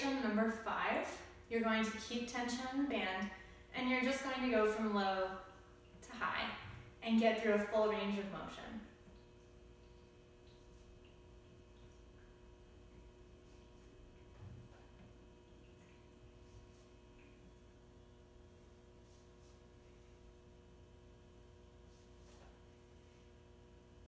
variation number five, you're going to keep tension on the band and you're just going to go from low to high and get through a full range of motion.